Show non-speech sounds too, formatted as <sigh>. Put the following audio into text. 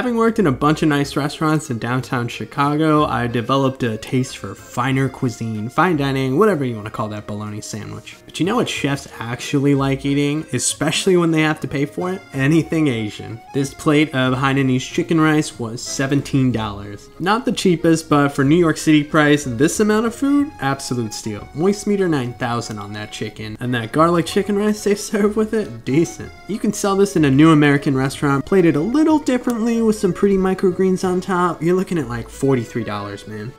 Having worked in a bunch of nice restaurants in downtown Chicago, I developed a taste for finer cuisine, fine dining, whatever you want to call that bologna sandwich. But you know what chefs actually like eating, especially when they have to pay for it? Anything Asian. This plate of Hainanese chicken rice was $17. Not the cheapest, but for New York City price, this amount of food, absolute steal. Moist meter 9000 on that chicken, and that garlic chicken rice they <laughs> serve with it, decent. You can sell this in a new American restaurant, plated a little differently with some pretty microgreens on top. You're looking at like $43, man.